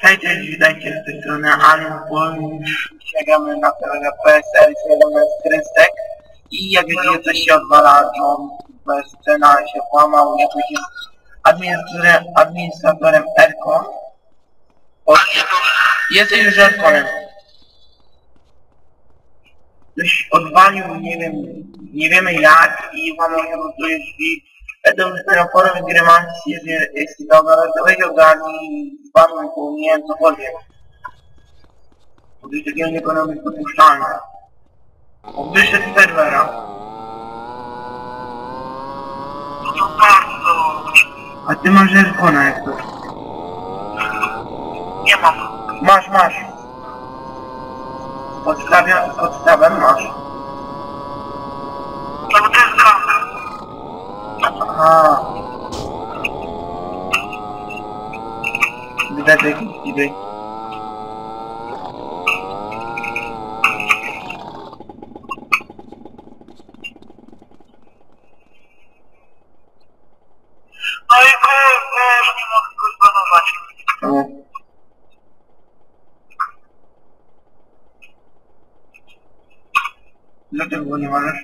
Hej, cześć, witajcie z tej strony Alien Punch. Sięgamy na serwerze PSL, sięgamy z Krystek. I jak widzicie, coś się odwala, John bez scena się włamał, jakoś jest administratorem, administratorem Erkon. Jest już Erkonem. Ktoś odwalił, nie wiem, nie wiemy jak i łamał prostu drzwi. Według raportu Grymancji dobra, to weź ogarnij, spadłem po nie wiem cokolwiek. Bo coś takiego nie powinno być dopuszczalne. Wyszedł z serwera. No to bardzo... A ty masz Erkona jak to. Nie mam. Masz, masz. Podstawia, podstawę masz. No bo to jest prawda. Aha. Widać jakiś idej. No i kurde, że nie mogę go zbanować. Czemu? Dlaczego nie możesz?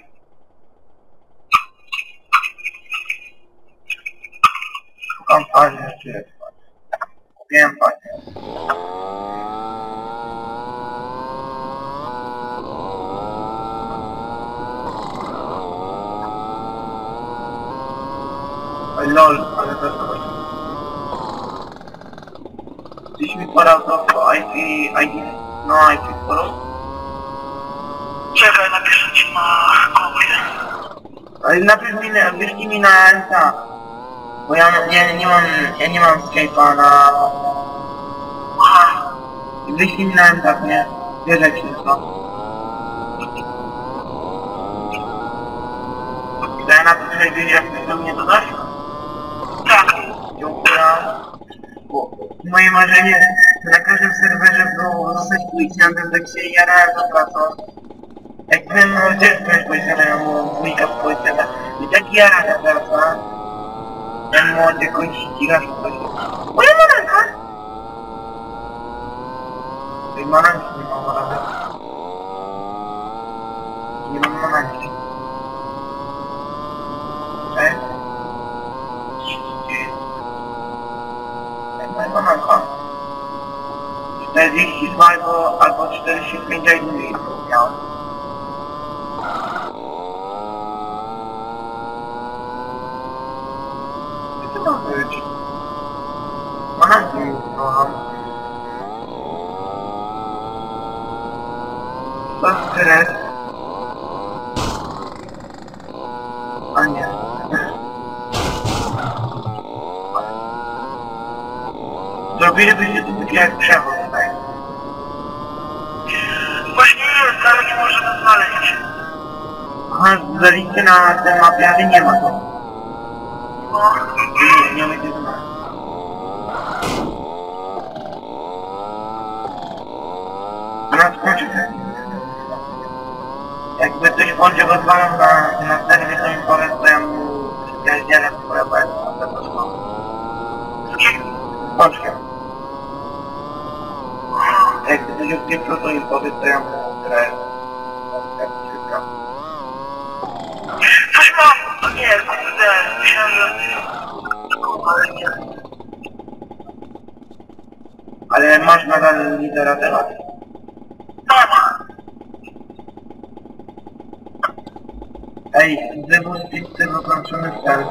Szukam paź jeszcze jest paź. Kupiłem paź. Oj lol, ale to coś. Gdzieś mi podał to IP, no IP podał. Czekaj, napiszę ci na kopie. Ale napisz mi, na- wyślij mi na NTA. Bo ja, ja nie mam, ja nie mam Skype'a na... Wyślij mi na NTA, nie? Jak się to. To ja napiszę, wiesz jak ty do mnie dodasz? Tak. Dziękuję. Bo moje marzenie na każdym serwerze było zostać policjantem, tak się jarałem do pracą. Jak byłem na dziecko już policjantem, bo dwójka w policjanta. I tak jara ta praca. Ten młody jakoś ścigasz coś. Moja mananka! Tej mananki nie mam mananki. Nie mam mananki. Cześć. Moja mananka. 42 albo, albo 45 dni miałem. Co to ma być? Mananki mi kocham. To stres. A nie. Zrobilibyście to takie jak przewód tutaj. Właśnie jest, ale nie możemy znaleźć. Aha, zaliście na tej mapie, ale nie ma go. No. Nie, nie będzie to Na skończy Jakby coś bądź go dzwonił na, na serwie, to mi powiedz, to ja mu pierdzielę swoje błędy na tego szkoły. Z kim? Z Pączkiem. Jakby odpieprzył, to mi powiedz, to ja mu grę. Coś mam. O nie, kurde. Myślałem, że... Szkoła, ale nie. Ale masz nadal lidera teraz? Ej, wybór z pizzy wykończony cel.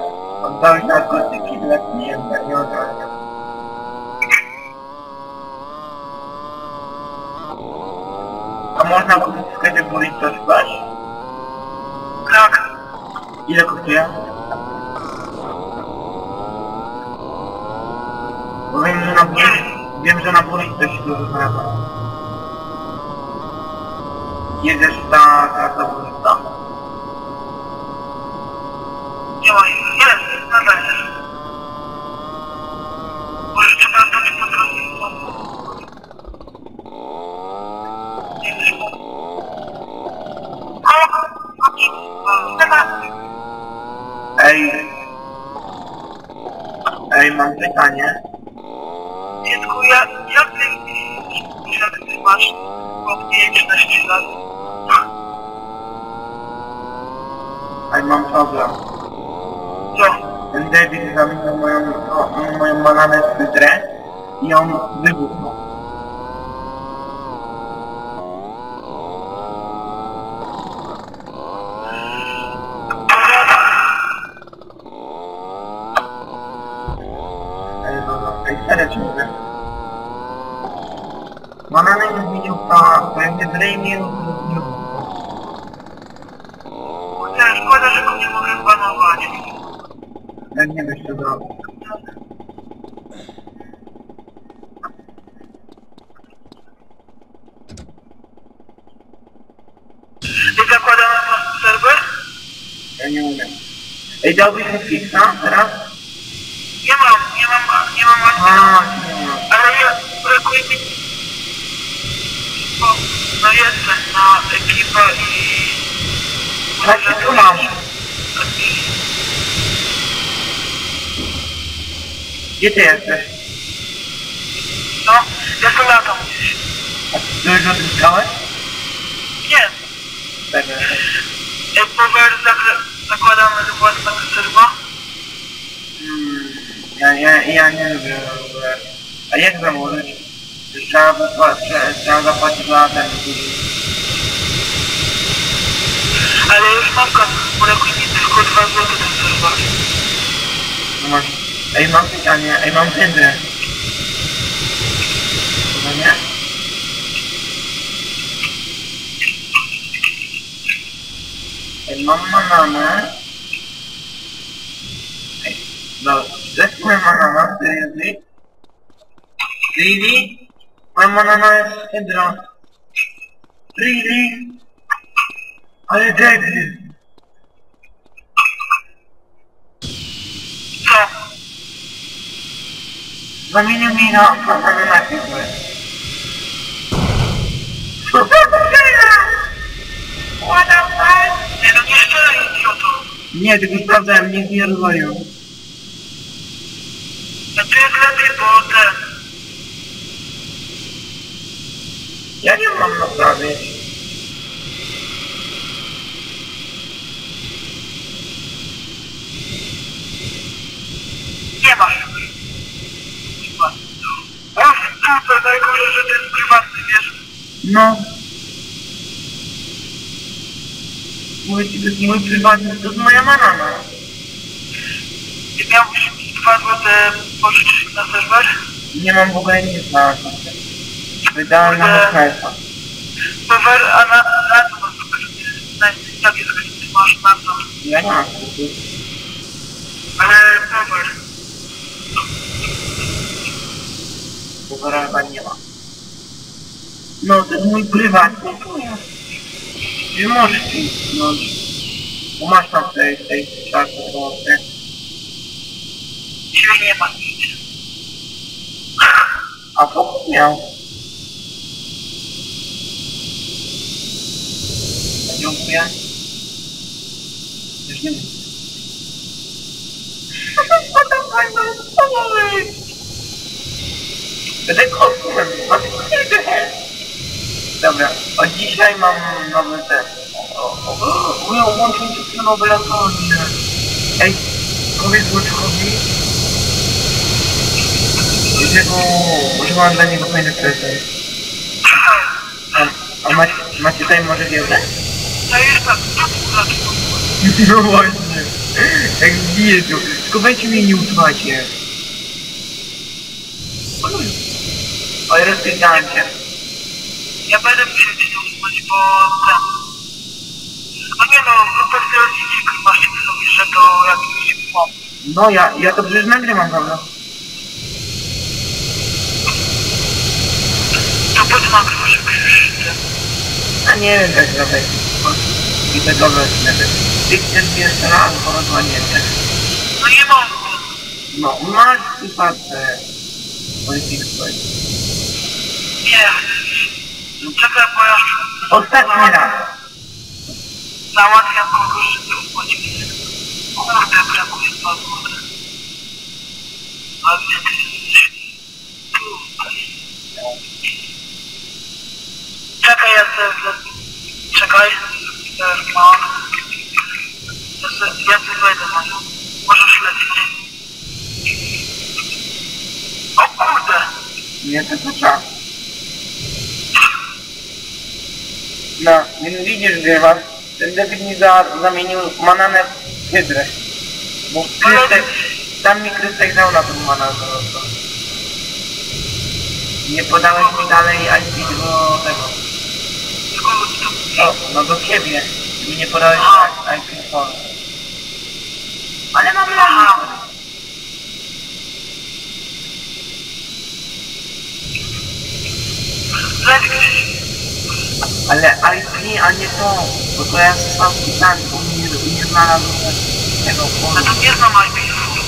Oddałeś narkotyki dla klienta, nie odradzam. A można kupić w sklepie burrito splash? Tak. Ile kosztuje? Bo wiem, że na burrito, wiem, że na burrito się dużo zarabia. Jedziesz ta trasa burrito? Pytanie. Dziecku, ja, jak ty, jak ty masz po 15 lat? Ej, mam problem. Co? Ten debil zamknął moją, moją bananę w wydrę i on wybuchnął. Banana nie zmienił to, bo jak nie drejmie, to nie wybuchną. Chociaż szkoda, że go nie mogę zbanować. Jak nie byś to zrobił. I zakładamy na serwer? Ja nie umiem. Ej, dałbyś mi fixa teraz? Nie mam, nie mam, nie mam A, właśnie. nie mam. Ale ja brakuje mi... O, no jestem na ekipę i... Właśnie tu mam. Gdzie ty jesteś? No, ja to latam gdzieś. A ty już odzyskałeś? Nie, Pewnie. jak power zakre- zakładamy własnego serwa. Hmm, ja, ja, ja nie lubię. A jak założyć? Trzeba, wypła- trzeba, trzeba zapłacić za ten. Ale już mam kasę, brakuje mi tylko 2 zł ten serwer. No masz. Ej, mam pytanie. Ej, mam hydrę. No nie? Ej, mam bananę. Ej, no, jest moja banana, seriously? Really? Moja banana jest hydra. Really? Ale debil. Co? Zamienił mi na bananę na hydrę. What the fuck? Nie no nie strzelaj idioto. Nie, tylko sprawdzałem, nic nie rozwoju. No tu jest lepiej, bo ten... Ja nie mam naprawić. Nie masz już. Ach, super, najgorzej, że to jest prywatny, wiesz? No. Mówię ci, to jest mój prywatny, to jest moja banana. Nie miałbyś mi 2 zł pożyczyć na serwer? Nie mam w ogóle nic na koncie. Wydałem na hotela. Power, a na, na co masz? Na jakie skrypty masz na to? Ja nie mam. Ale power. Bo chyba nie ma. No, to jest mój prywatny. Czy możesz kliknąć? Bo masz tam tej, tej czarnej pomocy. Ciebie nie ma nic. A pokój miał. Dziękuję. Już nie wiem. Będę kosmem, od dzisiaj mam nowy ten. Uję, łączyć się nowe latarnie. Ej, powiedz Łuczkowi, że go, że mam dla niego fajny prezent. A, a macie, macie tutaj może wiedzę? To jest tak, lat. No właśnie. Jak zbiję tu. Tylko weźcie mnie nie utrwacie. Oj, rozpierdałem się. Ja będę musiał cię bo ten... No nie no, no pewnie rodzicie klimaście sobie, że to jakiś. No ja, ja to przecież nagrywam, prawda? To po co nagrywasz, jak już. A nie wiem, jak zrobię. I tego wezmę. Ty chcesz jeszcze raz, bo rozłaniecie. No nie mam. No, masz przypadek. Polityk. Nie. No czekaj, bo ja Ostatni raz. załatwiam kogoś, żeby upłacił. Kurde, brakuje pazur. A gdzie ty jesteś? Tutaj. Czekaj, ja sobie... Czekaj. Teraz mam. Ja sobie, ja sobie wejdę na nią. Możesz lecieć. O kurde! Nie tylko czas. No, więc widzisz Dywa, ten debil mi za, zamienił mananę w hydrę. Bo krystek, tam mi krystek dał na tą mananę. Nie podałeś mi dalej IP do tego. O, no do ciebie. Mi nie podałeś IP phone. Ale mam lagi. Leć gdzieś. Ale IP, a nie to. Bo to ja sam pisałem, bo nie, nie znalazłem tego No to nie znam IP forum.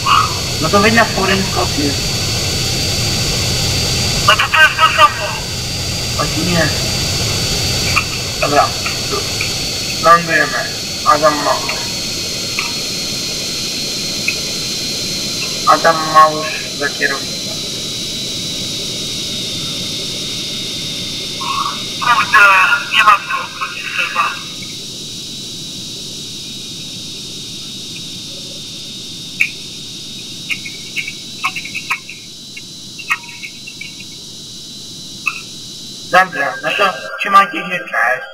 No to wejdź na forum kopię. No to to jest to samo. Choć nie. Dobra. Lądujemy. Adam Małysz. Adam Małysz za kierownicą. Kurde, nie mam tu chyba. Dobra, no to trzymajcie się, cześć. Pożegnam się.